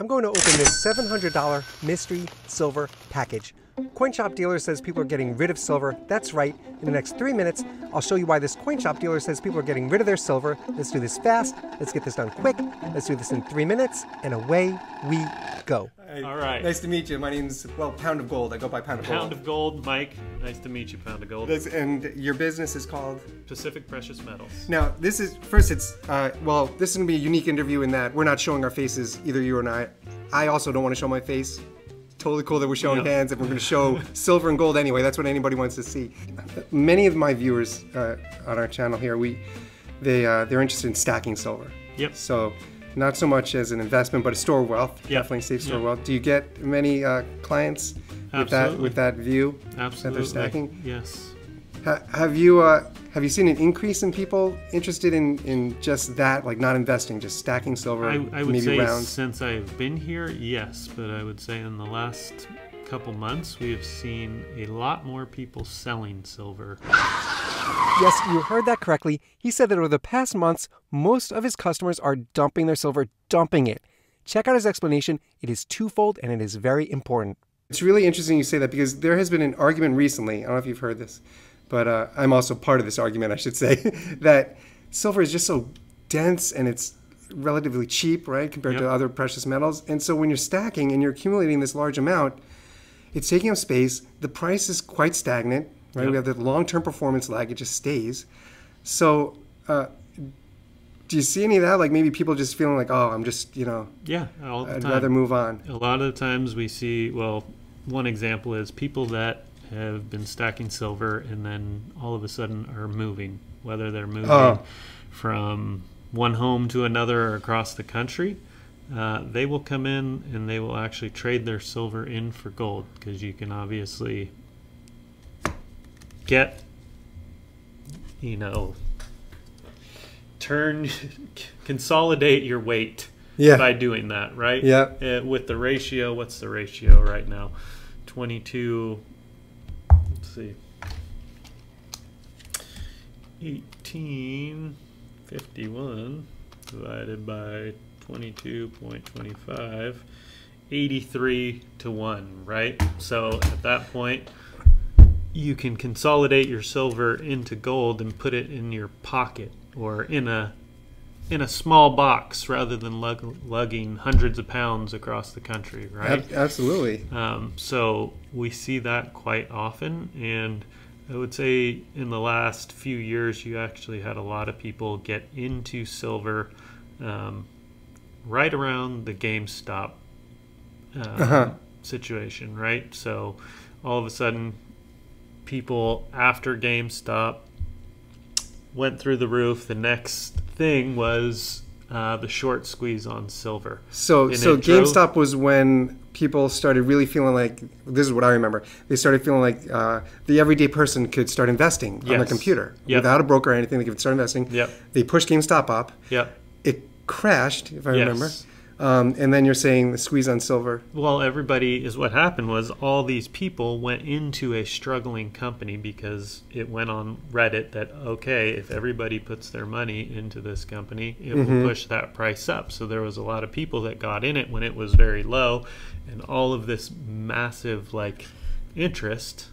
I'm going to open this $700 mystery silver package. CoinShop dealer says people are getting rid of silver. That's right. In the next three minutes, I'll show you why this CoinShop dealer says people are getting rid of their silver. Let's do this fast. Let's get this done quick. Let's do this in three minutes, and away we go. All right. Nice to meet you. My name's, well, Pound of Gold. I go by Pound of Gold. Pound of Gold, Mike. Nice to meet you, Pound of Gold. That's- And your business is called? Pacific Precious Metals. Now, this is first. It's uh, well, this is gonna be a unique interview in that we're not showing our faces, either you or I. I also don't want to show my face. Totally cool that we're showing hands. If we're gonna show silver and gold anyway, that's what anybody wants to see. Many of my viewers uh, on our channel here, we they uh, they're interested in stacking silver. Yep. So, not so much as an investment, but a store wealth. Yep. Definitely safe store Yep. wealth. Do you get many uh, clients with that with that view Absolutely. that they're stacking? Yes. Ha- have you uh, have you seen an increase in people interested in, in just that, like not investing, just stacking silver, I, I would maybe say rounds? since I've been here, yes, but I would say in the last couple months we have seen a lot more people selling silver. Yes, you heard that correctly. He said that over the past months, most of his customers are dumping their silver, dumping it. Check out his explanation. It is twofold and it is very important. It's really interesting you say that because there has been an argument recently. I don't know if you've heard this, but uh, I'm also part of this argument, I should say, that silver is just so dense and it's relatively cheap, right, compared to other precious metals. And so when you're stacking and you're accumulating this large amount, it's taking up space. The price is quite stagnant, right? Yep. We have the long-term performance lag; it just stays. So, uh, do you see any of that? Like maybe people just feeling like, "Oh, I'm just, you know, Yeah, all the I'd time. rather move on." a lot of the times we see well one example is people that have been stacking silver and then all of a sudden are moving whether they're moving Oh. from one home to another or across the country uh, they will come in and they will actually trade their silver in for gold because you can obviously get you know turn consolidate your weight Yeah. by doing that, right? Yeah. Uh, with the ratio, what's the ratio right now? 22, let's see, 1851 divided by 22.25, 83 to 1, right? So at that point, you can consolidate your silver into gold and put it in your pocket or in a in a small box rather than lug, lugging hundreds of pounds across the country, right? Absolutely. Um, so we see that quite often, and I would say in the last few years, you actually had a lot of people get into silver um, right around the GameStop um, Uh-huh. situation, right? So all of a sudden, people after GameStop went through the roof. The next thing was uh, the short squeeze on silver. So, And so drove- GameStop was when people started really feeling like this is what I remember. They started feeling like uh, the everyday person could start investing on their computer Yep. without a broker or anything. They could start investing. Yep. They pushed GameStop up. Yep. It crashed, if I Yes. remember. Um, and then you're saying the squeeze on silver. Well, everybody is what happened was all these people went into a struggling company because it went on Reddit that okay, if everybody puts their money into this company, it will push that price up. So there was a lot of people that got in it when it was very low, and all of this massive like interest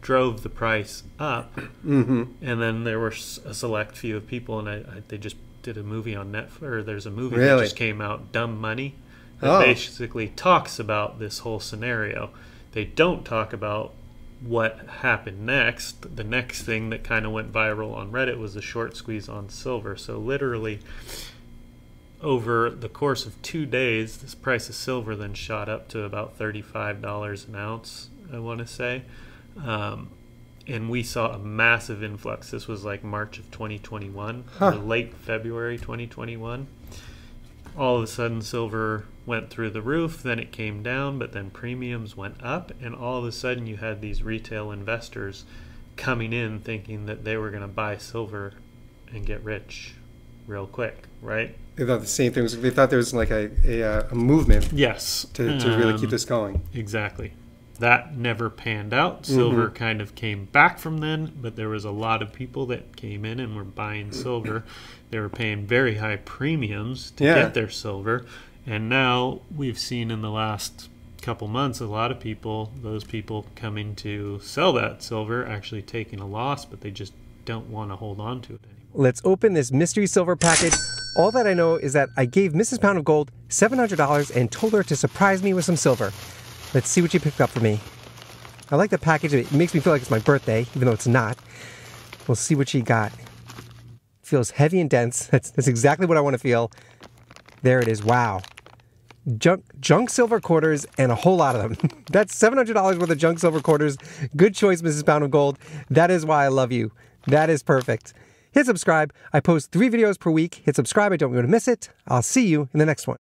drove the price up. Mm-hmm. And then there were a select few of people, and I, I, they just did a movie on Netflix, or there's a movie that just came out, Dumb Money, that Oh. basically talks about this whole scenario. They don't talk about what happened next. The next thing that kind of went viral on Reddit was the short squeeze on silver. So literally, over the course of two days, this price of silver then shot up to about thirty-five dollars an ounce. I want to say. Um, and we saw a massive influx. This was like March of 2021, Huh. or late February 2021. All of a sudden, silver went through the roof, then it came down, but then premiums went up, and all of a sudden, you had these retail investors coming in thinking that they were going to buy silver and get rich real quick, right? They thought the same thing. Was, they thought there was like a, a, uh, a movement Yes. to, to really keep Um, this going. Exactly. That never panned out. Silver Mm-hmm. kind of came back from then, but there was a lot of people that came in and were buying silver. They were paying very high premiums to Yeah. get their silver. And now we've seen in the last couple months a lot of people, those people coming to sell that silver, actually taking a loss, but they just don't want to hold on to it anymore. Let's open this mystery silver package. All that I know is that I gave Mrs. Pound of Gold $700 and told her to surprise me with some silver. Let's see what she picked up for me. I like the package. It makes me feel like it's my birthday, even though it's not. We'll see what she got. feels heavy and dense. That's, that's exactly what I want to feel. There it is. Wow. Junk, junk silver quarters and a whole lot of them. That's $700 worth of junk silver quarters. Good choice, Mrs. Pound of Gold. That is why I love you. That is perfect. Hit subscribe. I post three videos per week. Hit subscribe. I don't want to miss it. I'll see you in the next one.